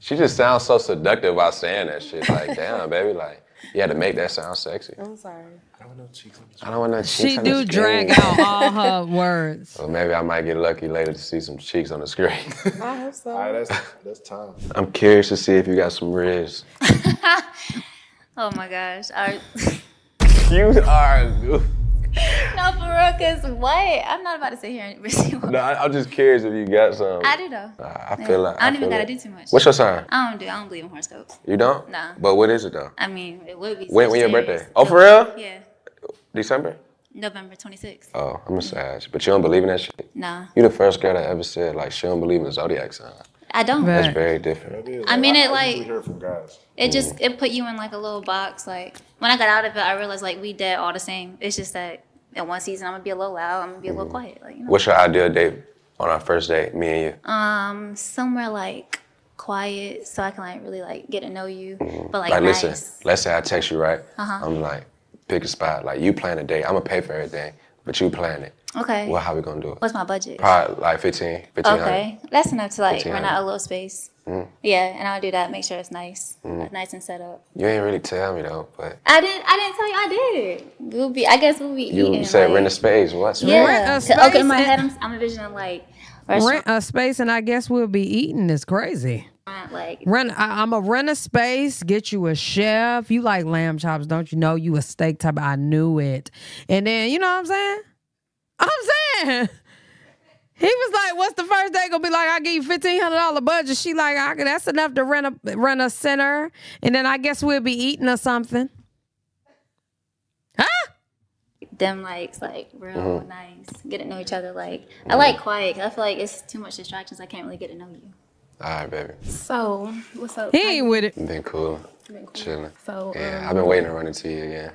She just sounds so seductive by saying that shit. Like, damn, baby, like you had to make that sound sexy. I'm sorry. I don't want no cheeks. She on the do drag out all her words. Well, maybe I might get lucky later to see some cheeks on the screen. I hope so. All right, that's that's time. I'm curious to see if you got some ribs. Oh my gosh. I, You are a goof. no, for real, because what? I'm not about to sit here and receive No, I, I'm just curious if you got some. I do though. I Yeah. feel like I don't even gotta like- do too much. What's your sign? I don't do. I don't believe in horoscopes. You don't? Nah. But what is it though? I mean, it would be. When, when your birthday? Oh, for real? Yeah, December? November 26th. Oh, I'm a Sag, but you don't believe in that shit. Nah, You the first girl that ever said like she don't believe in zodiac sign. I don't. That's very different. I mean, it I like hear from guys. it just it put you in like a little box. Like when I got out of it, I realized like we dead all the same. It's just that in one season I'm gonna be a little loud. I'm gonna be a little quiet. Like you know. What's your ideal date on our first date, me and you? Um, somewhere like quiet, so I can like really like get to know you, but like, Like, nice. listen, let's say I text you, right? Uh-huh. I'm like, pick a spot. Like, you plan a date. I'm gonna pay for everything, but you plan it. Okay. Well, how we gonna do it? What's my budget? Probably like 15, 1500. Okay, that's enough to like rent out a little space. Mm. Yeah, and I'll do that. Make sure it's nice, Mm. nice and set up. You ain't really tell me though, but I didn't. I didn't tell you. I did. We'll be. I guess we'll be you eating. said like, rent a space. What? Yeah. Rent a So, okay, in my space head, I'm, I'm envisioning like Rent a space and I guess we'll be eating is crazy. like Rent. I, I'm a rent a space. Get you a chef. You like lamb chops, don't you know? You a steak type. I knew it. And then you know what I'm saying. I'm saying. He was like, "What's the first day gonna be like?" I give you fifteen hundred dollar budget. She like, I, "That's enough to rent a rent a center, and then I guess we'll be eating or something." Huh? Them likes like real Mhm. nice. Get to know each other. Like I like quiet. 'cause I feel like it's too much distractions. I can't really get to know you. All right, baby. So, what's up? He ain't with it. Been cool. Chilling. So, Yeah, um, I've been waiting to run into you again.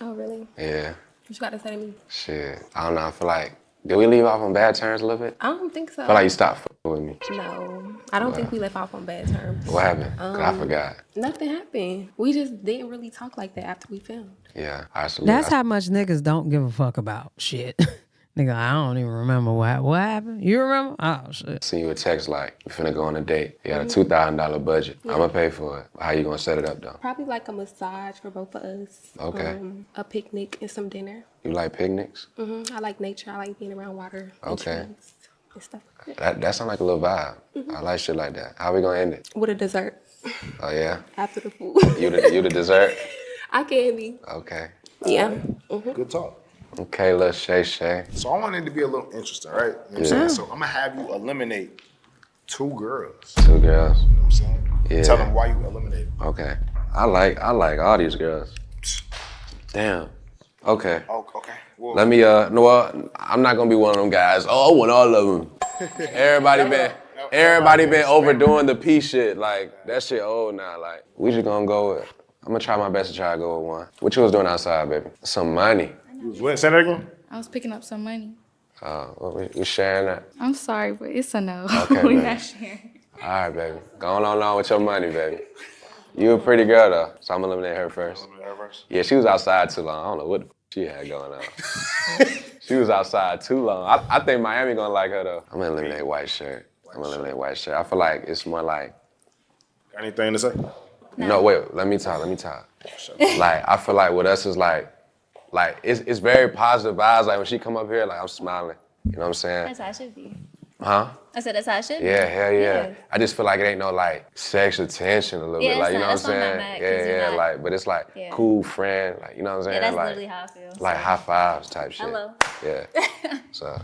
Oh, really? Yeah. What you got to say to me? Shit. I don't know. I feel like did we leave off on bad terms a little bit? I don't think so. I feel like you stopped fucking with me. No, I don't think we left off on bad terms. What happened? 'Cause I Um, forgot. Nothing happened. We just didn't really talk like that after we filmed. Yeah. I salute. That's I- how much niggas don't give a fuck about shit. Nigga, I don't even remember what what happened. You remember? Oh shit. Send you a text like, we finna go on a date. You got a two thousand dollar budget. Yeah. I'ma pay for it. How you gonna set it up though? Probably like a massage for both of us. Okay. Um, a picnic and some dinner. You like picnics? hmm I like nature. I like being around water. Okay. And stuff like that. That that sound like a little vibe. Mhm. I like shit like that. How we gonna end it? With a dessert Oh yeah. after the food. You the you the dessert? I can be. Okay. Yeah. Good talk. Okay, little Shay Shay. So I want it to be a little interesting, right? You know what I'm Yeah. saying? So I'm gonna have you eliminate two girls. Two girls. You know what I'm saying? Yeah. Tell them why you eliminated. Okay. I like I like all these girls. Damn. Okay. Oh, okay. Well, Let me uh no I'm not gonna be one of them guys. Oh, I want all of them. Everybody been everybody been overdoing the P shit. Like that shit old now. Like we just gonna go with I'm gonna try my best to try to go with one. What you was doing outside, baby? Some money. You was what? Say that again? I was picking up some money. Uh, what we, we sharing that. I'm sorry, but it's a no. Okay, We're man. not sharing. All right, baby. Go on on with your money, baby. You a pretty girl though, so I'm gonna eliminate her first. Yeah, she was outside too long. I don't know what the f- she had going on. she was outside too long. I, I think Miami gonna like her though. I'm gonna eliminate white shirt. I'm gonna eliminate white shirt. I feel like it's more like. Anything to say? No, wait. Let me talk. Let me talk. like I feel like with us is like, like it's it's very positive vibes. Like when she come up here, like I'm smiling. You know what I'm saying? That's how it should be. Huh? I said that's how it should be. Yeah, hell yeah. I just feel like it ain't no like sexual tension a little Yeah, bit. it's Like you know not- what I'm that's why I'm not saying? mad, 'cause Yeah, yeah. not- Like, but it's like Yeah. cool friend. Like you know what I'm saying? Yeah, that's like, literally how I feel. like so. high fives type shit. Hello. Yeah. so.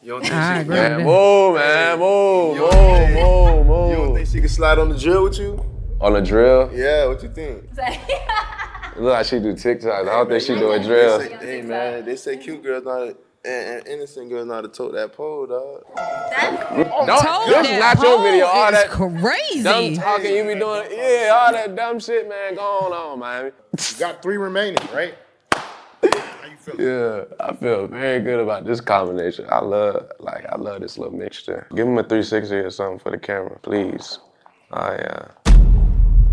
You don't think think she ah, agree Man, move, man, move, move, move, move. You don't think she can slide on the drill with you? On the drill? Yeah, what you think? It look like she do TikTok. I don't think she do a They drill. Hey man, they say cute girls not and, and innocent girls not to tote that pole, dog. Don't, Told this is that not your video. pole All is that crazy. dumb talking you be doing. Yeah, all that dumb shit, man. Go on, on, man. You got three remaining, right? Yeah, I feel very good about this combination. I love, like, I love this little mixture. Give him a 360 or something for the camera, please. Oh uh, yeah.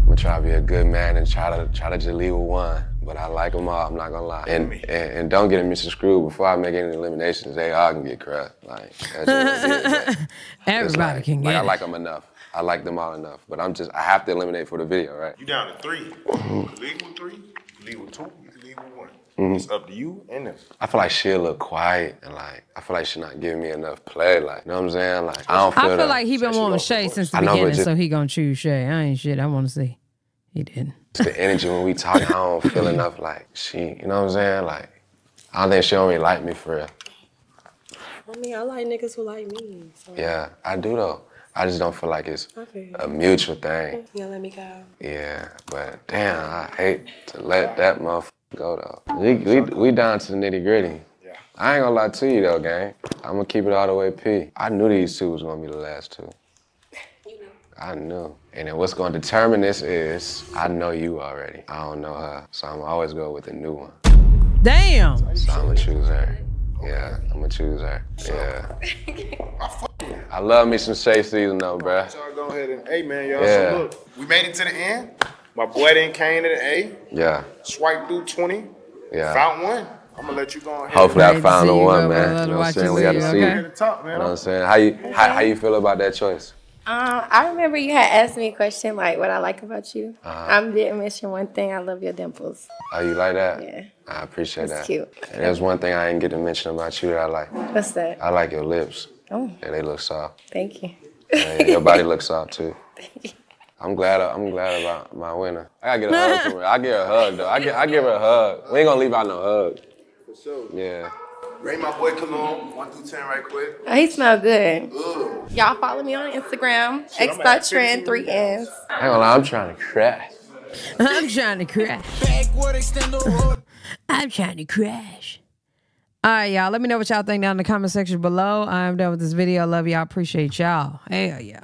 I'm gonna try to be a good man and try to try to just leave with one. But I like them all. I'm not gonna lie. And and, and don't get it misconstrued. Before I make any eliminations, they all can get crushed. Like that's just what it is. Like, Everybody it's can like, get I it. like them enough. I like them all enough. But I'm just I have to eliminate for the video, right? You down to three. You can leave with three, you can leave with two, you can leave with one. Mhm. It's up to you and them. I feel like she'll look quiet and like I feel like she's not giving me enough play. Like, you know what I'm saying? Like I don't feel I feel that. like he been wanting Shay since the I know, beginning, just- so he gonna choose Shay. I ain't shit. I want to see. He didn't. It's the energy when we talk. I don't feel enough like she. You know what I'm saying? Like I don't think she don't really like me for real. I mean, I like niggas who like me. So. Yeah, I do though. I just don't feel like it's I a mutual thing. Yeah, let me go. Yeah, but damn, I hate to let that motherfucker go though. We we, we down to the nitty gritty. Yeah. I ain't gonna lie to you though, gang. I'm gonna keep it all the way P. I knew these two was gonna be the last two. I knew. And then what's gonna determine this is I know you already. I don't know her. So I'm always go with the new one. Damn. So I'm gonna choose her. Yeah, I'm gonna choose her. Yeah. I love me some Shay season though, bruh. Y'all go ahead and, hey man, y'all. Yeah. So look, we made it to the end. My boy didn't came to the A. Yeah, Swipe through 20. yeah. Found one. I'm gonna let you go ahead. Hopefully I found the one, man. You know what I'm watch saying? and We gotta see, see. okay? You know what I'm saying? How you how, how you feel about that choice? Um, I remember you had asked me a question like what I like about you. Uh-huh. I didn't mention one thing. I love your dimples. Oh, you like that? Yeah. I appreciate That's that. cute. And there's one thing I didn't get to mention about you that I like. What's that? I like your lips. Oh, Yeah, they look soft. thank you. And your body looks soft too. I'm glad. I'm glad about my winner. I gotta get a hug from her. I give her a hug though. I give. I give her a hug. We ain't gonna leave out no hug. For sure. Yeah. Rate my boy cologne, one through ten right quick. Oh, he smell good. Ugh. Y'all follow me on Instagram. Shit, X I'm at trend three N's. Hang on, I'm trying to crash. I'm trying to crash. I'm trying to crash. All right, y'all. Let me know what y'all think down in the comment section below. I am done with this video. Love y'all. Appreciate y'all. Hell yeah.